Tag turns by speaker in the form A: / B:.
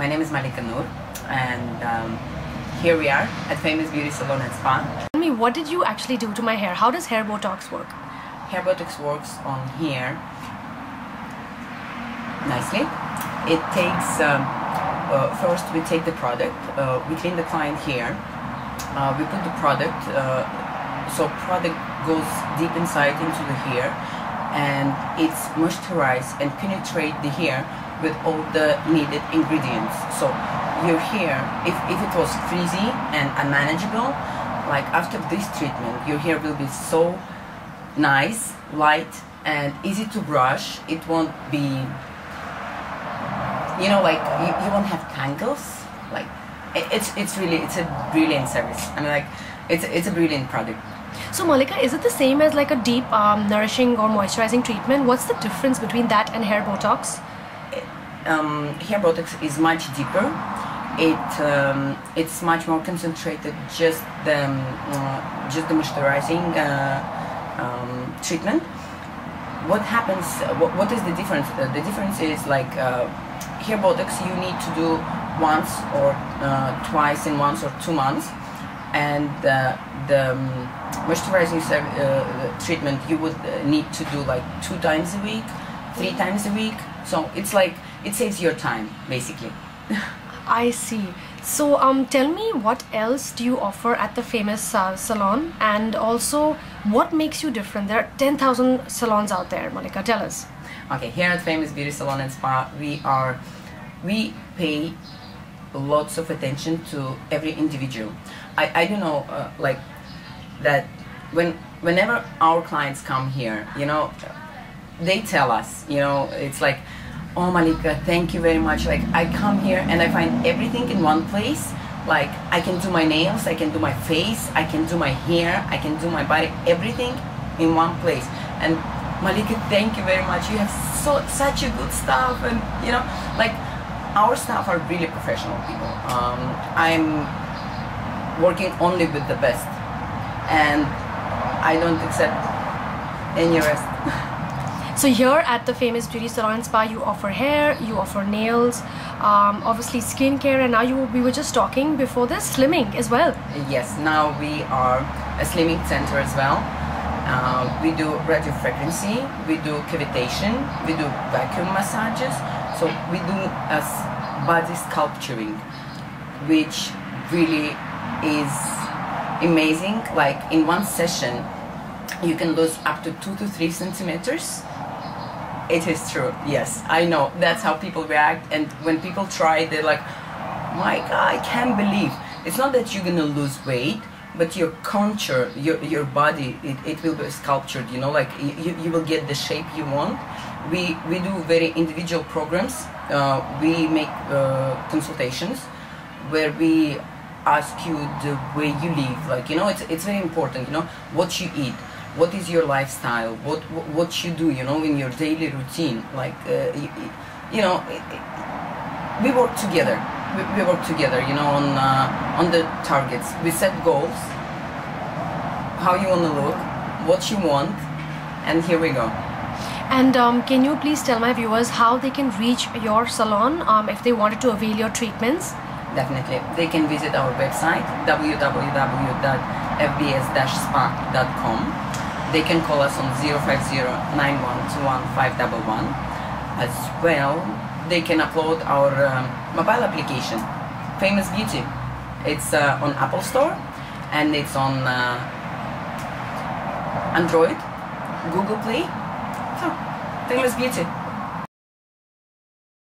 A: My name is Mallika Nur, and um, here we are at Famous Beauty Salon and Spa.
B: Tell me, what did you actually do to my hair? How does hair Botox work?
A: Hair Botox works on here nicely. It takes, um, uh, first we take the product, uh, we clean the client hair, uh, we put the product, uh, so product goes deep inside into the hair and it's moisturize and penetrate the hair with all the needed ingredients. So your hair, if, if it was frizzy and unmanageable, like after this treatment, your hair will be so nice, light, and easy to brush. It won't be, you know, like you, you won't have tangles. Like it, it's it's really it's a brilliant service. I mean, like it's it's a brilliant product.
B: So Mallika, is it the same as like a deep um, nourishing or moisturizing treatment? What's the difference between that and hair Botox?
A: Um, hair Botox is much deeper. It um, it's much more concentrated. Just the uh, just the moisturizing uh, um, treatment. What happens? What, what is the difference? Uh, the difference is like uh, hair Botox. You need to do once or uh, twice in once or two months, and uh, the um, moisturizing uh, treatment you would uh, need to do like two times a week, three times a week. So it's like it saves your time basically.
B: I see. So um, tell me what else do you offer at the famous uh, salon and also what makes you different? There are 10,000 salons out there, Mallika, tell us.
A: Okay, here at Famous Beauty Salon and Spa, we are, we pay lots of attention to every individual. I, I don't know, uh, like that when whenever our clients come here, you know, they tell us, you know, it's like, oh Mallika, thank you very much. Like I come here and I find everything in one place. Like I can do my nails, I can do my face, I can do my hair, I can do my body, everything in one place. And Mallika, thank you very much. You have so such a good stuff, and you know, like our staff are really professional people. Um, I'm working only with the best and I don't accept any rest.
B: So here at the famous beauty salon spa, you offer hair, you offer nails, um, obviously skincare, and now you we were just talking before this slimming as well.
A: Yes, now we are a slimming center as well. Uh, we do radio frequency, we do cavitation, we do vacuum massages. So we do as body sculpturing, which really is amazing. Like in one session, you can lose up to two to three centimeters. It is true. Yes, I know. That's how people react. And when people try, they're like, "My God, I can't believe." It's not that you're gonna lose weight, but your contour, your your body, it, it will be sculptured. You know, like you, you will get the shape you want. We we do very individual programs. Uh, we make uh, consultations where we ask you the way you live like you know it's it's very important you know what you eat what is your lifestyle what what you do you know in your daily routine like uh, you, you, know it, it, we work together we, we, work together you know on uh, on the targets we set goals how you want to look what you want and here we go
B: and um, can you please tell my viewers how they can reach your salon um, if they wanted to avail your treatments
A: definitely. They can visit our website www.fbs-spa.com. They can call us on 050 As well, they can upload our um, mobile application, Famous Beauty. It's uh, on Apple Store and it's on uh, Android, Google Play. So, Famous Beauty.